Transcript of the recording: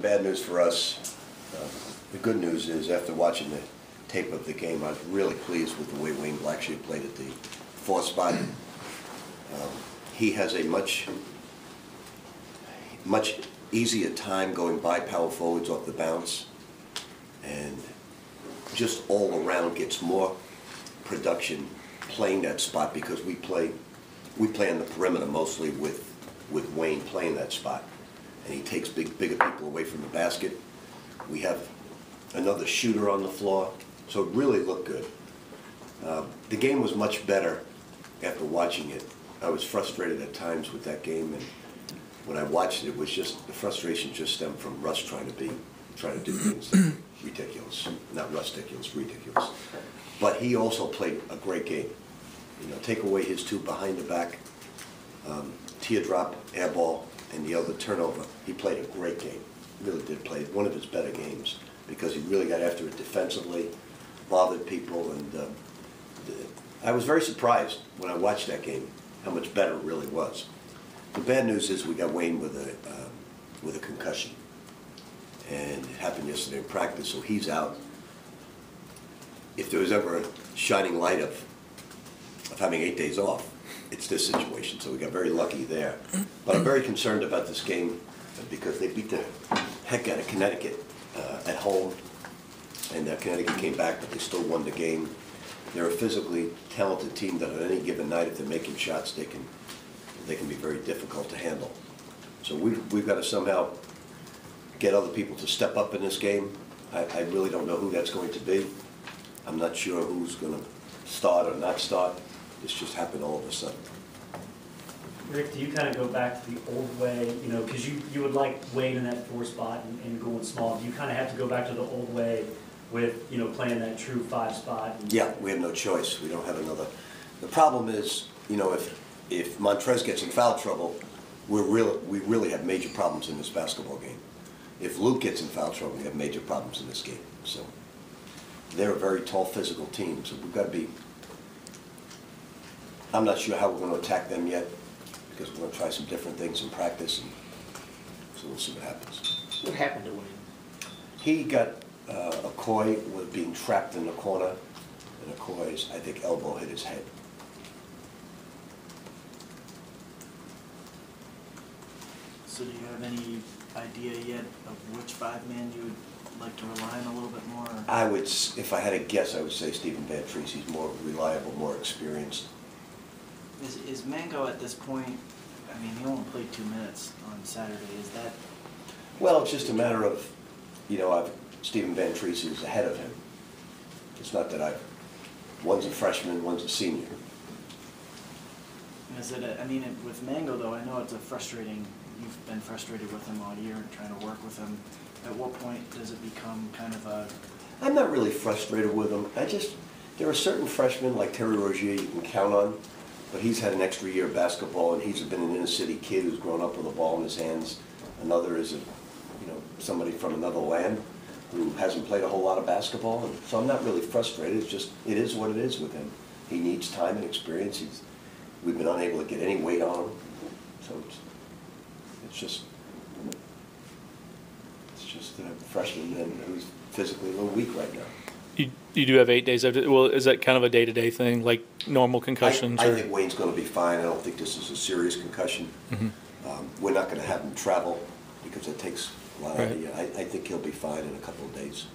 Bad news for us. Uh, The good news is, after watching the tape of the game, I was really pleased with the way Wayne Blackshear played at the fourth spot. Um, He has a much, much easier time going by power forwards off the bounce, and just all around gets more production playing that spot because we play, we play on the perimeter mostly with, with Wayne playing that spot. And he takes big, bigger people away from the basket. We have another shooter on the floor, so it really looked good. Uh, The game was much better after watching it. I was frustrated at times with that game, and when I watched it, it was just, the frustration just stemmed from Russ trying to be, trying to do things that ridiculous. Not ridiculous, ridiculous. But he also played a great game. You know, take away his two behind the back, um, teardrop, air ball, and the other turnover, he played a great game. Really did play one of his better games because he really got after it defensively, bothered people, and the- I was very surprised when I watched that game how much better it really was. The bad news is we got Wayne with a um, with a concussion, and it happened yesterday in practice, so he's out. If there was ever a shining light of of having eight days off, it's this situation. So we got very lucky there. But I'm very concerned about this game because they beat the heck out of Connecticut uh, at home, and uh, Connecticut came back, but they still won the game. They're a physically talented team that on any given night, if they're making shots, they can they can be very difficult to handle. So we've we've got to somehow get other people to step up in this game. I, I really don't know who that's going to be. I'm not sure who's going to start or not start. This just happened all of a sudden. Rick, do you kind of go back to the old way, you know, because you, you would like Wayne in that four spot and, and going small. Do you kind of have to go back to the old way with, you know, playing that true five spot? and- Yeah, we have no choice. We don't have another. The problem is, you know, if, if Montrez gets in foul trouble, we're real, we really have major problems in this basketball game. If Luke gets in foul trouble, we have major problems in this game. So they're a very tall physical team, so we've got to be, I'm not sure how we're going to attack them yet, because we're going to try some different things in practice, and so we'll see what happens. What happened to Wayne? He got, uh, Akoy was being trapped in the corner, and Akoy's, I think, elbow hit his head. So do you have any idea yet of which five-man you would like to rely on a little bit more? or- I would, if I had to guess, I would say Stephen Van Treese. He's more reliable, more experienced. Is, is Mango at this point, I mean, he only played two minutes on Saturday, is that, Well, it's just a matter of, you know, I've, Stephen Van Treese is ahead of him. It's not that I've, one's a freshman, one's a senior. is it, a- I mean, it- with Mango though, I know it's a frustrating, you've been frustrated with him all year and trying to work with him. At what point does it become kind of a, I'm not really frustrated with him. I just, there are certain freshmen like Terry Rozier you can count on, but he's had an extra year of basketball and he's been an inner city kid who's grown up with a ball in his hands. Another is a, you know, somebody from another land who hasn't played a whole lot of basketball. And so I'm not really frustrated. It's just, it is what it is with him. He needs time and experience. He's, we've been unable to get any weight on him. So it's, it's just, it's just a freshman who's physically a little weak right now. You, you do have eight days. Of, well, is that kind of a day to day thing, like normal concussions? I, I or? think Wayne's going to be fine. I don't think this is a serious concussion. Mhm. Um, we're not going to have him travel because it takes a lot of Right. I, I think he'll be fine in a couple of days.